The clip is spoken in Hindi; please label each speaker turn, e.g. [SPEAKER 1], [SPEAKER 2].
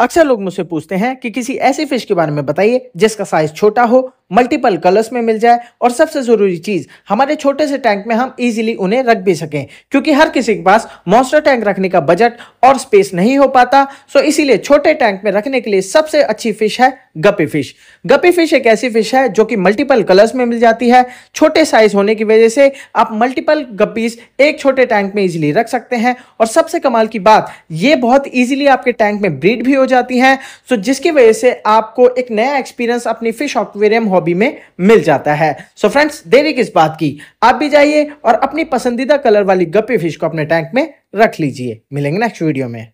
[SPEAKER 1] अक्सर लोग मुझसे पूछते हैं कि किसी ऐसी फ़िश के बारे में बताइए जिसका साइज़ छोटा हो मल्टीपल कलर्स में मिल जाए और सबसे ज़रूरी चीज़, हमारे छोटे से टैंक में हम इजीली उन्हें रख भी सकें, क्योंकि हर किसी के पास मॉन्स्टर टैंक रखने का बजट और स्पेस नहीं हो पाता सो इसीलिए छोटे टैंक में रखने के लिए सबसे अच्छी फ़िश है गपी फ़िश गपी फ़िश एक ऐसी फ़िश है जो कि मल्टीपल कलर्स में मिल जाती है, छोटे साइज़ होने की वजह से आप मल्टीपल गप्पीज एक छोटे टैंक में इजीली रख सकते हैं, और सबसे कमाल की बात, ये बहुत इजीली आपके टैंक में ब्रीड भी हो जाती हैं सो जिसकी वजह से आपको एक नया एक्सपीरियंस अपनी फ़िश ऑक्वेरियम हॉबी में मिल जाता है। सो फ्रेंड्स देरी किस बात की? आप भी जाइए और अपनी पसंदीदा कलर वाली गप्पी फ़िश को अपने टैंक में रख लीजिए। मिलेंगे नेक्स्ट वीडियो में।